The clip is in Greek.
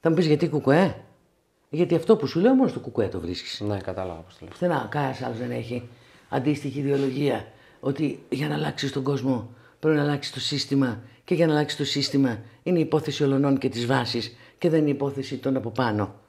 Θα μου πεις γιατί κουκουέ; Γιατί αυτό που σου λέω μόνος στο κουκουέ το βρίσκεις. Ναι, κατάλαβα πώς το λέω. Πουθενά, κανένας άλλος δεν έχει αντίστοιχη ιδεολογία. Ότι για να αλλάξεις τον κόσμο πρέπει να αλλάξεις το σύστημα και για να αλλάξεις το σύστημα είναι η υπόθεση ολονών και της βάσης και δεν είναι η υπόθεση των από πάνω.